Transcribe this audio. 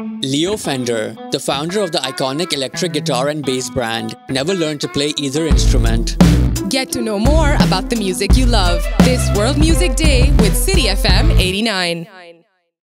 Leo Fender, the founder of the iconic electric guitar and bass brand, never learned to play either instrument. Get to know more about the music you love this World Music Day with City FM 89.